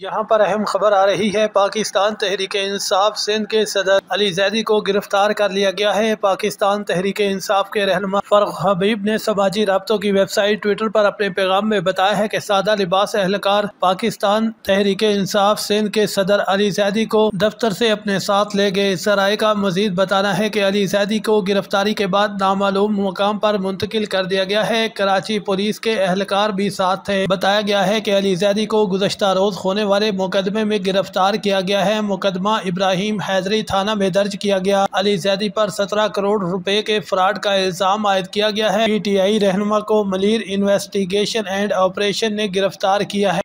यहाँ पर अहम खबर आ रही है। पाकिस्तान तहरीक इंसाफ सिंध के सदर अली जैदी को गिरफ़्तार कर लिया गया है। पाकिस्तान तहरीक इंसाफ के रहनमा फ़र्क हबीब ने समाजी रबतों की वेबसाइट ट्विटर पर अपने पैगाम में बताया है कि सादा लिबास एहलकार पाकिस्तान तहरीक इंसाफ सिंध के सदर अली जैदी को दफ्तर से अपने साथ ले गए। सराय का मजीद बताना है की अली जैदी को गिरफ्तारी के बाद नामालूम मुकाम पर मुंतकिल कर दिया गया है। कराची पुलिस के एहलकार भी साथ थे। बताया गया है की अली जैदी को गुजशत रोज होने वाले मुकदमे में गिरफ़्तार किया गया है। मुकदमा इब्राहिम हैदरी थाना में दर्ज किया गया। अली जैदी पर सत्रह करोड़ रुपए के फ्रॉड का इल्ज़ाम आयद किया गया है। पी टी आई रहनुमा को मलिर इन्वेस्टिगेशन एंड ऑपरेशन ने गिरफ़्तार किया है।